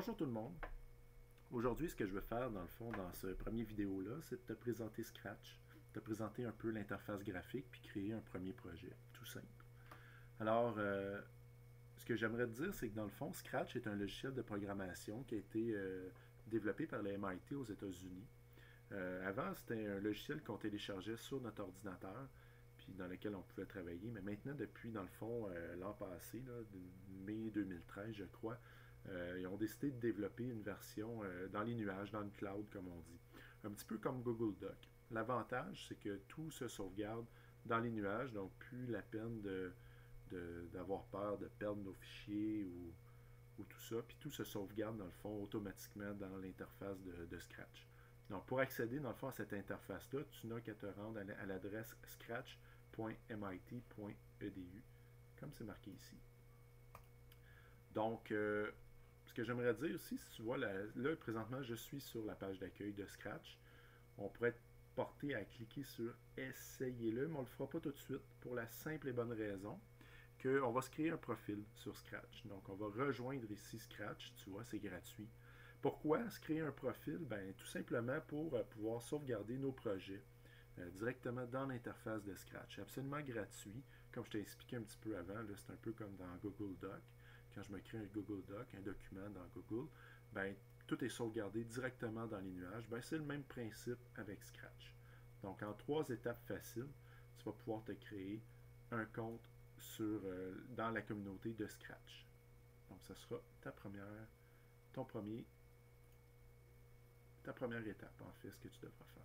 Bonjour tout le monde. Aujourd'hui, ce que je veux faire dans le fond dans ce premier vidéo-là, c'est de te présenter Scratch, te présenter un peu l'interface graphique, puis créer un premier projet, tout simple. Alors, euh, ce que j'aimerais te dire, c'est que dans le fond, Scratch est un logiciel de programmation qui a été euh, développé par le MIT aux États-Unis. Euh, avant, c'était un logiciel qu'on téléchargeait sur notre ordinateur, puis dans lequel on pouvait travailler. Mais maintenant, depuis, dans le fond, l'an passé, mai 2013, je crois, euh, ils ont décidé de développer une version euh, dans les nuages, dans le cloud, comme on dit. Un petit peu comme Google Doc. L'avantage, c'est que tout se sauvegarde dans les nuages, donc plus la peine d'avoir peur de perdre nos fichiers ou, tout ça. Puis tout se sauvegarde, dans le fond, automatiquement dans l'interface de, Scratch. Donc, pour accéder, dans le fond, à cette interface-là, tu n'as qu'à te rendre à l'adresse scratch.mit.edu, comme c'est marqué ici. Donc, euh, ce que j'aimerais dire aussi, si tu vois, là, présentement, je suis sur la page d'accueil de Scratch. On pourrait être porté à cliquer sur Essayez-le, mais on ne le fera pas tout de suite pour la simple et bonne raison qu'on va se créer un profil sur Scratch. Donc, on va rejoindre ici Scratch, tu vois, c'est gratuit. Pourquoi se créer un profil? Ben, tout simplement pour euh, pouvoir sauvegarder nos projets euh, directement dans l'interface de Scratch. Absolument gratuit. Comme je t'ai expliqué un petit peu avant, c'est un peu comme dans Google Doc quand je me crée un Google Doc, un document dans Google, ben, tout est sauvegardé directement dans les nuages. Ben, c'est le même principe avec Scratch. Donc, en trois étapes faciles, tu vas pouvoir te créer un compte sur, euh, dans la communauté de Scratch. Donc, ce sera ta première, ton premier, ta première étape, en fait, ce que tu devras faire.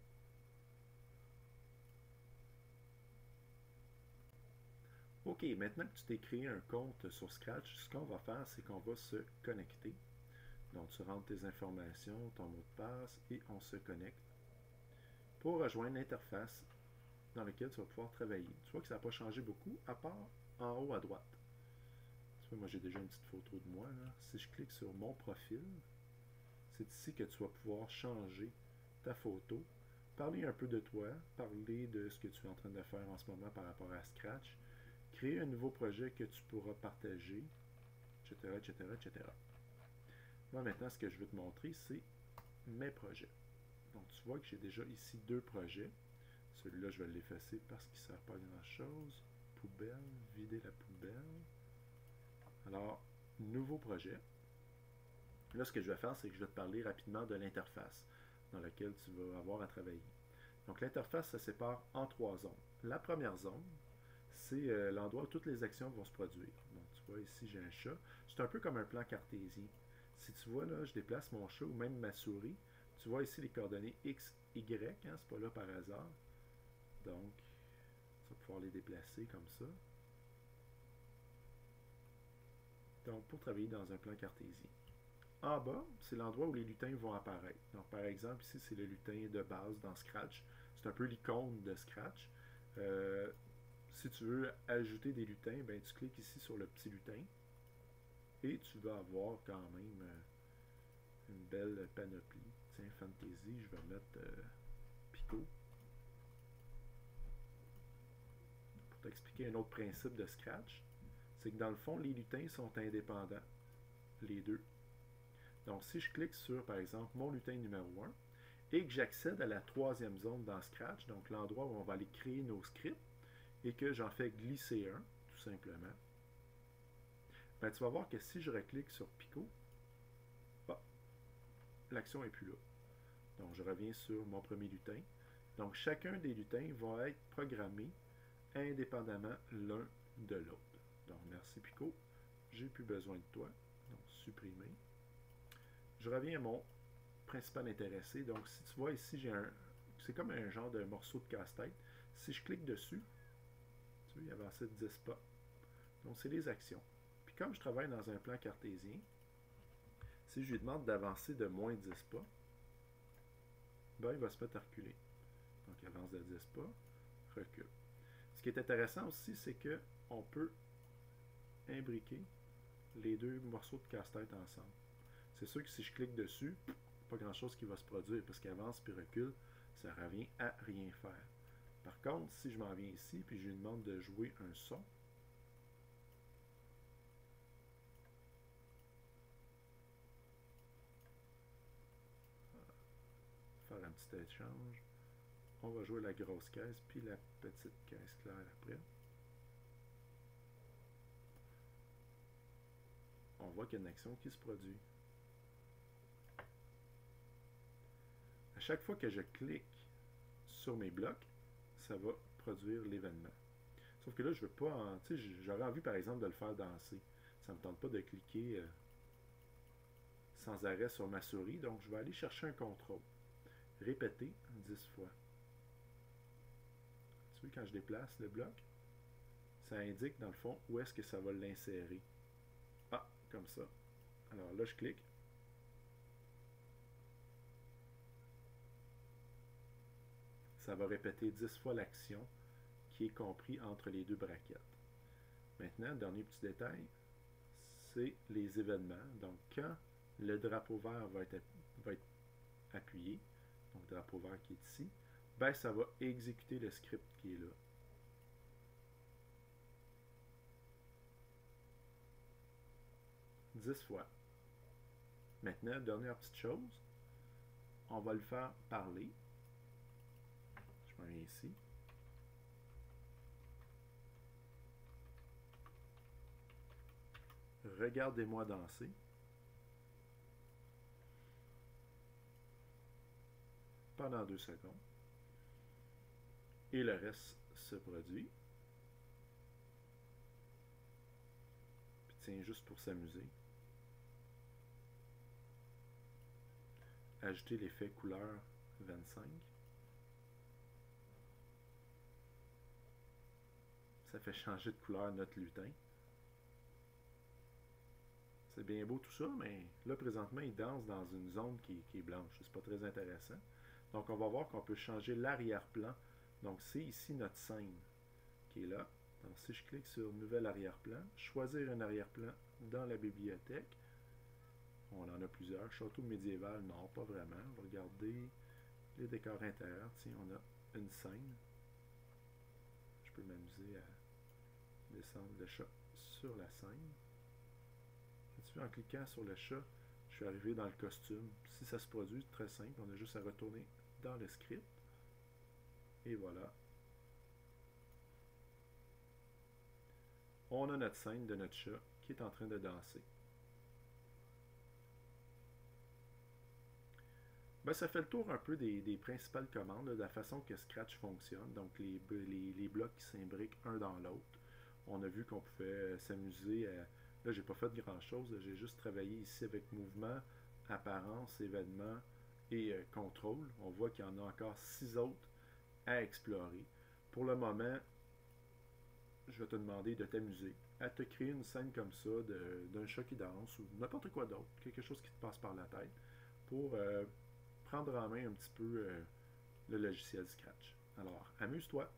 OK, maintenant que tu t'es créé un compte sur Scratch, ce qu'on va faire, c'est qu'on va se connecter. Donc, tu rentres tes informations, ton mot de passe, et on se connecte pour rejoindre l'interface dans laquelle tu vas pouvoir travailler. Tu vois que ça n'a pas changé beaucoup, à part en haut à droite. Tu vois, moi j'ai déjà une petite photo de moi. Si je clique sur mon profil, c'est ici que tu vas pouvoir changer ta photo, parler un peu de toi, parler de ce que tu es en train de faire en ce moment par rapport à Scratch, créer un nouveau projet que tu pourras partager, etc., etc., etc. Moi, maintenant, ce que je veux te montrer, c'est mes projets. Donc, tu vois que j'ai déjà ici deux projets. Celui-là, je vais l'effacer parce qu'il ne sert pas à grand-chose. Poubelle, vider la poubelle. Alors, nouveau projet. Là, ce que je vais faire, c'est que je vais te parler rapidement de l'interface dans laquelle tu vas avoir à travailler. Donc, l'interface se sépare en trois zones. La première zone, c'est euh, l'endroit où toutes les actions vont se produire. Donc, tu vois, ici, j'ai un chat. C'est un peu comme un plan cartésien. Si tu vois, là, je déplace mon chat ou même ma souris, tu vois ici les coordonnées X, Y, hein, c'est pas là par hasard. Donc, tu vas pouvoir les déplacer comme ça. Donc, pour travailler dans un plan cartésien. En bas, c'est l'endroit où les lutins vont apparaître. Donc, par exemple, ici, c'est le lutin de base dans Scratch. C'est un peu l'icône de Scratch. Euh, si tu veux ajouter des lutins, ben, tu cliques ici sur le petit lutin et tu vas avoir quand même euh, une belle panoplie. Tiens, Fantasy, je vais mettre euh, Pico. Pour t'expliquer un autre principe de Scratch, c'est que dans le fond, les lutins sont indépendants, les deux. Donc, si je clique sur, par exemple, mon lutin numéro 1 et que j'accède à la troisième zone dans Scratch, donc l'endroit où on va aller créer nos scripts, et que j'en fais glisser un, tout simplement, ben, tu vas voir que si je reclique sur Pico, l'action n'est plus là. Donc, je reviens sur mon premier lutin. Donc, chacun des lutins va être programmé indépendamment l'un de l'autre. Donc, merci Pico. J'ai plus besoin de toi. Donc, supprimer. Je reviens à mon principal intéressé. Donc, si tu vois ici, j'ai un. C'est comme un genre de morceau de casse-tête. Si je clique dessus, il avancer de 10 pas. Donc, c'est les actions. Puis comme je travaille dans un plan cartésien, si je lui demande d'avancer de moins 10 pas, ben, il va se mettre à reculer. Donc, il avance de 10 pas, recule. Ce qui est intéressant aussi, c'est qu'on peut imbriquer les deux morceaux de casse-tête ensemble. C'est sûr que si je clique dessus, pas grand-chose qui va se produire parce qu'il avance puis recule, ça revient à rien faire. Par contre, si je m'en viens ici puis je lui demande de jouer un son, euh, faire un petit échange, on va jouer la grosse caisse puis la petite caisse claire après. On voit qu'il y a une action qui se produit. À chaque fois que je clique sur mes blocs, ça va produire l'événement. Sauf que là, je veux pas, tu sais, j'aurais envie par exemple de le faire danser. Ça ne me tente pas de cliquer euh, sans arrêt sur ma souris, donc je vais aller chercher un contrôle. Répéter 10 fois. Tu vois, quand je déplace le bloc, ça indique dans le fond où est-ce que ça va l'insérer. Ah, comme ça. Alors là, je clique. Ça va répéter 10 fois l'action qui est compris entre les deux braquettes. Maintenant, dernier petit détail, c'est les événements. Donc, quand le drapeau vert va être, appuyé, donc le drapeau vert qui est ici, ben ça va exécuter le script qui est là. Dix fois. Maintenant, dernière petite chose, on va le faire parler. Ici. Regardez-moi danser. pendant deux secondes. Et le reste se produit. Tiens, juste pour s'amuser. Ajouter l'effet couleur 25. Ça fait changer de couleur notre lutin. C'est bien beau tout ça, mais là, présentement, il danse dans une zone qui, est blanche. C'est pas très intéressant. Donc, on va voir qu'on peut changer l'arrière-plan. Donc, c'est ici notre scène qui est là. Donc, si je clique sur Nouvel arrière-plan, choisir un arrière-plan dans la bibliothèque. On en a plusieurs. Château médiéval, non, pas vraiment. On va regarder les décors intérieurs. Tiens, on a une scène. Je peux m'amuser à descendre le chat sur la scène. en cliquant sur le chat, je suis arrivé dans le costume. Si ça se produit, très simple. On a juste à retourner dans le script. Et voilà. On a notre scène de notre chat qui est en train de danser. Ben, ça fait le tour un peu des, principales commandes, de la façon que Scratch fonctionne. Donc les, les, blocs qui s'imbriquent un dans l'autre. On a vu qu'on pouvait s'amuser à... Là, j'ai pas fait grand chose. J'ai juste travaillé ici avec mouvement, apparence, événement, et euh, contrôle. On voit qu'il y en a encore six autres à explorer. Pour le moment, je vais te demander de t'amuser à te créer une scène comme ça d'un chat qui danse ou n'importe quoi d'autre, quelque chose qui te passe par la tête pour euh, prendre en main un petit peu euh, le logiciel Scratch. Alors, amuse-toi.